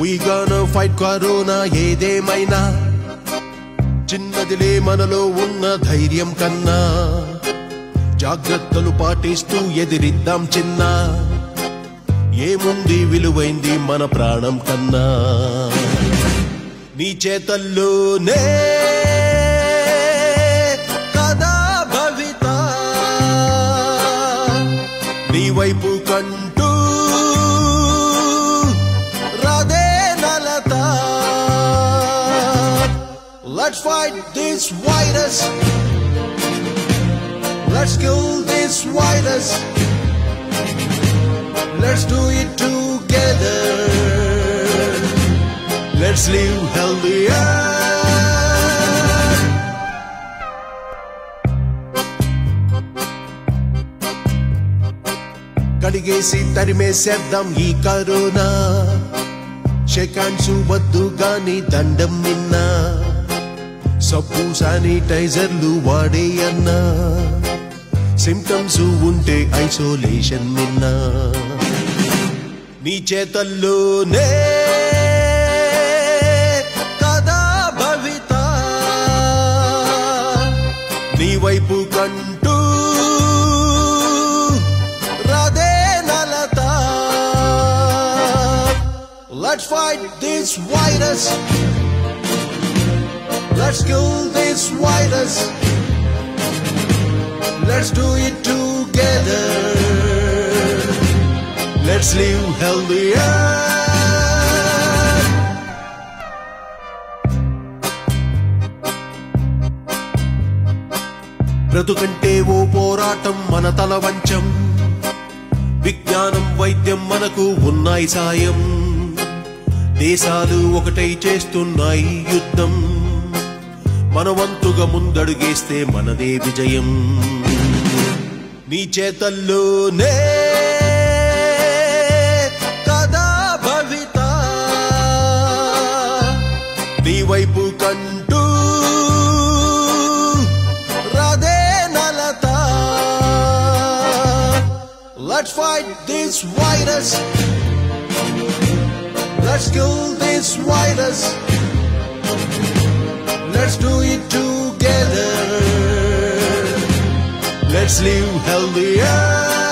We gonna fight corona ఏదేమైనా? చిన్నదిలే మనలో ఉన్న ధైర్యం కన్నా. జాగ్రత్తలు పాటిస్తూ ఎదిరిద్దాం చిన్న. ఏముంది విలువైంది మన ప్రాణం కన్నా. నీ చేతల్లోనే కదా భవిత నీ వైపు కంటూ రాదే నలత Let's fight this virus. Let's kill this virus. Let's do it together. Let's live healthier. కడిగేసి తరిమేసేద్దాం ఈ కరోనా షెకాన్సు వద్దు గాని దండం నిన్నా సబ్బు శానిటైజర్లు వాడేయన్నా సిమ్టమ్స్ ఉంటే ఐసోలేషన్ నిన్నా నీ చేతల్లోనే నీ వైపు కంటూ రాదే నలత Let's fight this virus. Let's kill this virus. Let's do it together. Let's live healthier. బ్రతుకంటే ఓ పోరాటం మన తల వంచం. విజ్ఞానం వైద్యం మనకు ఉన్నాయి సాయం. దేశాలు ఒకటై చేస్తున్నాయి యుద్ధం. మన వంతుగా ముందడుగేస్తే మనదే విజయం. నీ చేతల్లోనే కదా భవిత. నీ వైపు కన్ను Let's fight this virus. Let's kill this virus. Let's do it together. Let's live healthier.